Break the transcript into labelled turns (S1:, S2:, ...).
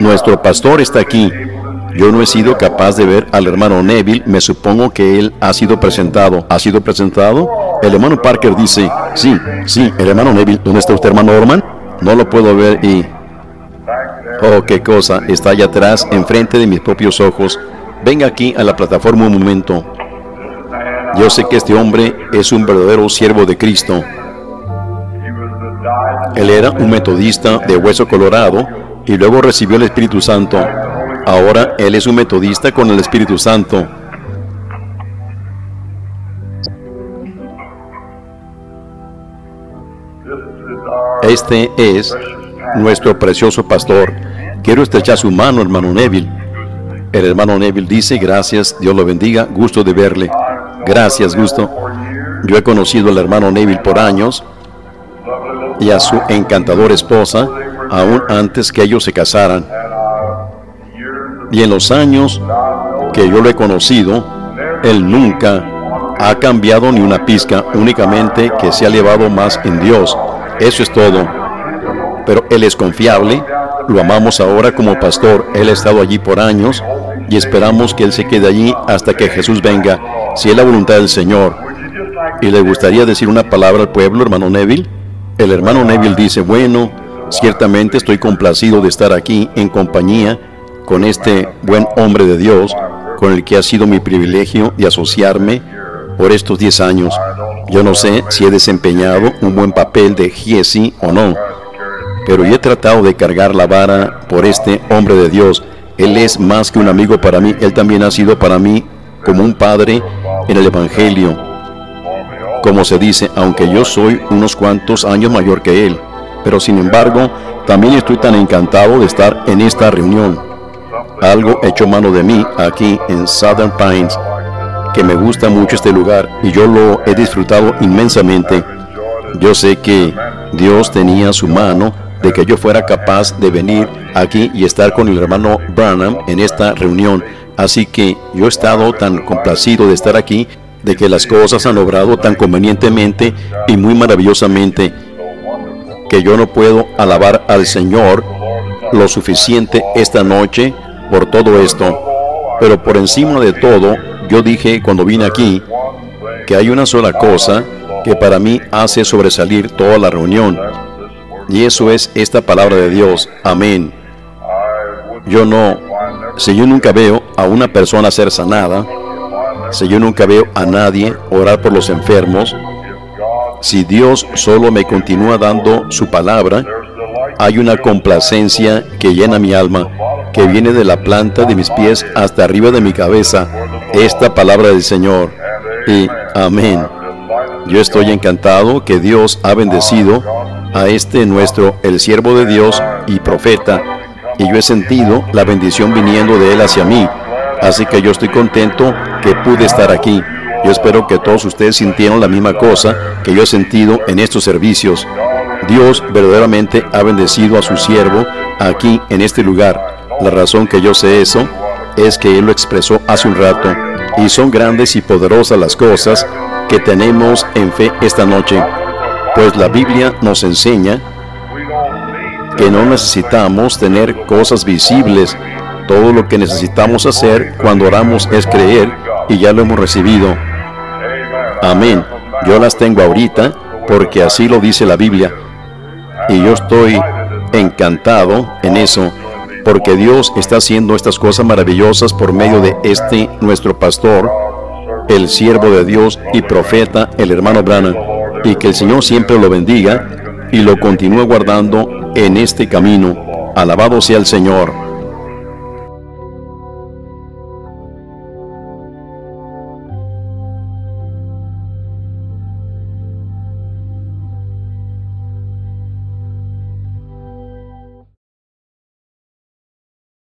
S1: Nuestro pastor está aquí. Yo no he sido capaz de ver al hermano Neville. Me supongo que él ha sido presentado. ¿Ha sido presentado? El hermano Parker dice, sí, sí, el hermano Neville. ¿Dónde está usted, hermano Norman? No lo puedo ver y... Oh, qué cosa. Está allá atrás, enfrente de mis propios ojos. Venga aquí a la plataforma un momento. Yo sé que este hombre es un verdadero siervo de Cristo. Él era un metodista de hueso colorado y luego recibió el Espíritu Santo. Ahora él es un metodista con el Espíritu Santo. Este es nuestro precioso pastor. Quiero estrechar su mano, hermano Neville. El hermano Neville dice, gracias, Dios lo bendiga, gusto de verle. Gracias, gusto. Yo he conocido al hermano Neville por años y a su encantadora esposa, aún antes que ellos se casaran. Y en los años que yo lo he conocido, él nunca ha cambiado ni una pizca, únicamente que se ha elevado más en Dios. Eso es todo. Pero él es confiable, lo amamos ahora como pastor, él ha estado allí por años y esperamos que él se quede allí hasta que Jesús venga, si es la voluntad del Señor. ¿Y le gustaría decir una palabra al pueblo, hermano Neville? El hermano Neville dice, bueno, ciertamente estoy complacido de estar aquí en compañía con este buen hombre de Dios, con el que ha sido mi privilegio de asociarme por estos 10 años. Yo no sé si he desempeñado un buen papel de Giesi o no, pero yo he tratado de cargar la vara por este hombre de Dios. Él es más que un amigo para mí, él también ha sido para mí como un padre en el Evangelio como se dice, aunque yo soy unos cuantos años mayor que él. Pero sin embargo, también estoy tan encantado de estar en esta reunión. Algo hecho mano de mí aquí en Southern Pines, que me gusta mucho este lugar y yo lo he disfrutado inmensamente. Yo sé que Dios tenía su mano de que yo fuera capaz de venir aquí y estar con el hermano Branham en esta reunión. Así que yo he estado tan complacido de estar aquí de que las cosas han obrado tan convenientemente y muy maravillosamente que yo no puedo alabar al Señor lo suficiente esta noche por todo esto. Pero por encima de todo, yo dije cuando vine aquí que hay una sola cosa que para mí hace sobresalir toda la reunión. Y eso es esta palabra de Dios. Amén. Yo no, si yo nunca veo a una persona ser sanada, si yo nunca veo a nadie orar por los enfermos, si Dios solo me continúa dando su palabra, hay una complacencia que llena mi alma, que viene de la planta de mis pies hasta arriba de mi cabeza, esta palabra del Señor. Y amén. Yo estoy encantado que Dios ha bendecido a este nuestro, el siervo de Dios y profeta, y yo he sentido la bendición viniendo de él hacia mí. Así que yo estoy contento que pude estar aquí. Yo espero que todos ustedes sintieron la misma cosa que yo he sentido en estos servicios. Dios verdaderamente ha bendecido a su siervo aquí en este lugar. La razón que yo sé eso es que Él lo expresó hace un rato. Y son grandes y poderosas las cosas que tenemos en fe esta noche. Pues la Biblia nos enseña que no necesitamos tener cosas visibles todo lo que necesitamos hacer cuando oramos es creer y ya lo hemos recibido. Amén. Yo las tengo ahorita porque así lo dice la Biblia. Y yo estoy encantado en eso porque Dios está haciendo estas cosas maravillosas por medio de este nuestro pastor, el siervo de Dios y profeta, el hermano Branham. Y que el Señor siempre lo bendiga y lo continúe guardando en este camino. Alabado sea el Señor.